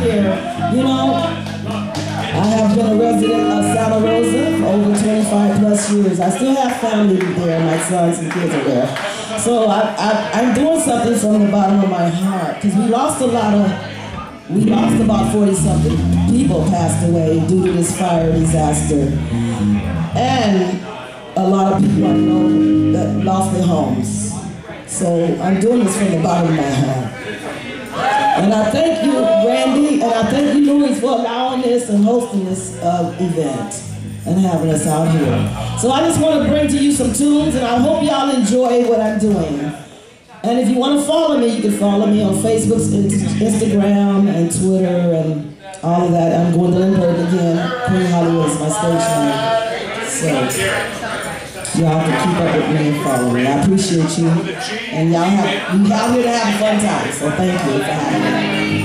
here. You know, I have been a resident of Santa Rosa for over 25 plus years. I still have family there. My sons and kids are there. So I, I, I'm doing something from the bottom of my heart because we lost a lot of, we lost about 40 something people passed away due to this fire disaster. And a lot of people I know that lost their homes. So I'm doing this from the bottom of my heart. And I thank you, Randy, and I thank you, Louise, for allowing this and hosting this uh, event and having us out here. So I just want to bring to you some tunes, and I hope y'all enjoy what I'm doing. And if you want to follow me, you can follow me on Facebook, Instagram, and Twitter, and all of that. I'm Gwendolyn Burton again. Queen Hollywood is my stage name. So. Y'all can keep up with me and follow me. I appreciate you. And y'all have, out here to have a fun time. So thank you for having me.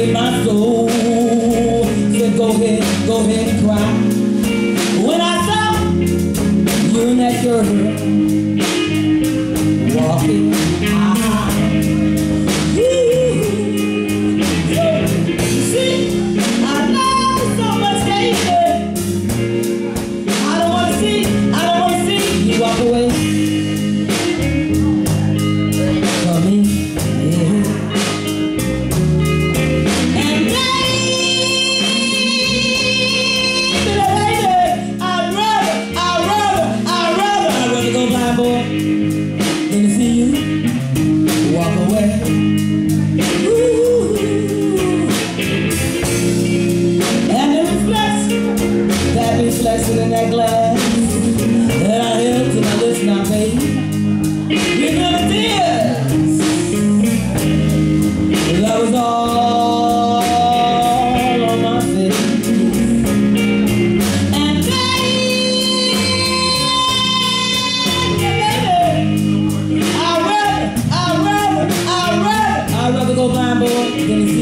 in my soul. So go ahead, go ahead and cry. When I saw you and that girl. 说 walk away.